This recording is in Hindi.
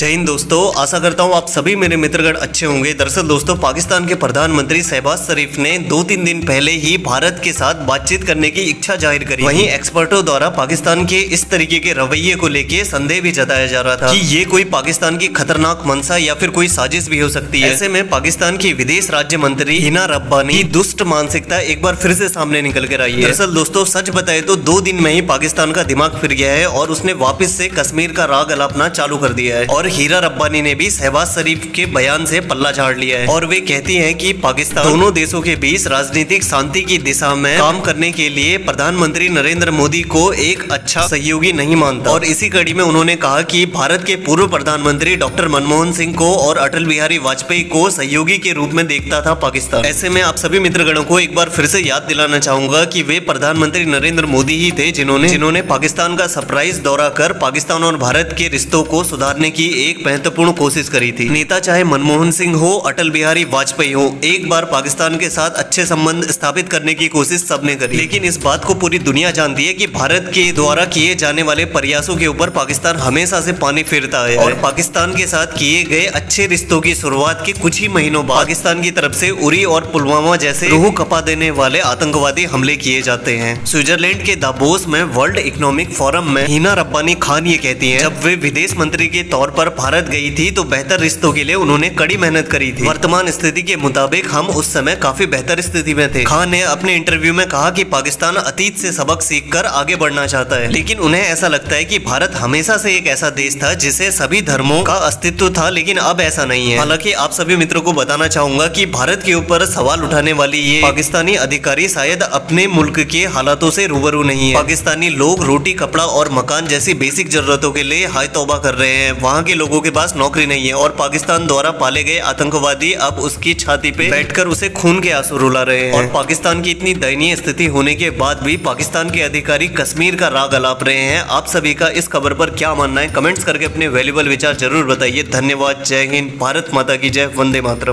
जय हिंद दोस्तों आशा करता हूँ आप सभी मेरे मित्रगण अच्छे होंगे। दरअसल दोस्तों पाकिस्तान के प्रधानमंत्री शहबाज शरीफ ने दो तीन दिन पहले ही भारत के साथ बातचीत करने की इच्छा ज़ाहिर करी वहीं एक्सपर्टों द्वारा पाकिस्तान के इस तरीके के रवैये को लेके संदेह भी जताया जा रहा था कि ये कोई पाकिस्तान की खतरनाक मंशा या फिर कोई साजिश भी हो सकती है। ऐसे में पाकिस्तान की विदेश राज्य मंत्री हिना रब्बानी की दुष्ट मानसिकता एक बार फिर से सामने निकल कर आई है। दरअसल दोस्तों सच बताए तो दो दिन में ही पाकिस्तान का दिमाग फिर गया है और उसने वापिस से कश्मीर का राग अलापना चालू कर दिया है। और हीरा रब्बानी ने भी शहबाज शरीफ के बयान से पल्ला झाड़ लिया है। और वे कहती हैं कि पाकिस्तान दोनों देशों के बीच राजनीतिक शांति की दिशा में काम करने के लिए प्रधानमंत्री नरेंद्र मोदी को एक अच्छा सहयोगी नहीं मानता। और इसी कड़ी में उन्होंने कहा कि भारत के पूर्व प्रधानमंत्री डॉक्टर मनमोहन सिंह को और अटल बिहारी वाजपेयी को सहयोगी के रूप में देखता था पाकिस्तान। ऐसे में आप सभी मित्रगणों को एक बार फिर से याद दिलाना चाहूँगा कि वे प्रधानमंत्री नरेंद्र मोदी ही थे जिन्होंने जिन्होंने पाकिस्तान का सरप्राइज़ दौरा कर पाकिस्तान और भारत के रिश्तों को सुधारने की एक महत्वपूर्ण कोशिश करी थी। नेता चाहे मनमोहन सिंह हो, अटल बिहारी वाजपेयी हो, एक बार पाकिस्तान के साथ अच्छे संबंध स्थापित करने की कोशिश सबने करी। लेकिन इस बात को पूरी दुनिया जानती है कि भारत के द्वारा किए जाने वाले प्रयासों के ऊपर पाकिस्तान हमेशा से पानी फिरता है और पाकिस्तान के साथ किए गए अच्छे रिश्तों की शुरुआत के कुछ ही महीनों बाद पाकिस्तान की तरफ़ से उरी और पुलवामा जैसे रूह कपा देने वाले आतंकवादी हमले किए जाते हैं। स्विट्जरलैंड के दाबोस में वर्ल्ड इकोनॉमिक फोरम में हिना रब्बानी खान ये कहती हैं, जब वे विदेश मंत्री के तौर पर भारत गई थी तो बेहतर रिश्तों के लिए उन्होंने कड़ी मेहनत करी थी। वर्तमान स्थिति के मुताबिक हम उस समय काफ़ी बेहतर स्थिति में थे। खान ने अपने इंटरव्यू में कहा कि पाकिस्तान अतीत से सबक सीखकर आगे बढ़ना चाहता है। लेकिन उन्हें ऐसा लगता है कि भारत हमेशा से एक ऐसा देश था जिसे सभी धर्मों का अस्तित्व था, लेकिन अब ऐसा नहीं है। हालाँकि आप सभी मित्रों को बताना चाहूँगा कि भारत के ऊपर सवाल उठाने वाली ये पाकिस्तानी अधिकारी शायद अपने मुल्क के हालातों से रूबरू नहीं है। पाकिस्तानी लोग रोटी, कपड़ा और मकान जैसी बेसिक जरूरतों के लिए हाय तोबा कर रहे हैं। वहाँ के लोगों के पास नौकरी नहीं है और पाकिस्तान द्वारा पाले गए आतंकवादी अब उसकी छाती पे बैठकर उसे खून के आँसू रुला रहे हैं। और पाकिस्तान की इतनी दयनीय स्थिति होने के बाद भी पाकिस्तान के अधिकारी कश्मीर का राग अलाप रहे हैं। आप सभी का इस खबर पर क्या मानना है? कमेंट्स करके अपने वैल्यूबल विचार ज़रूर बताइए। धन्यवाद। जय हिंद। भारत माता की जय। वंदे मातरम।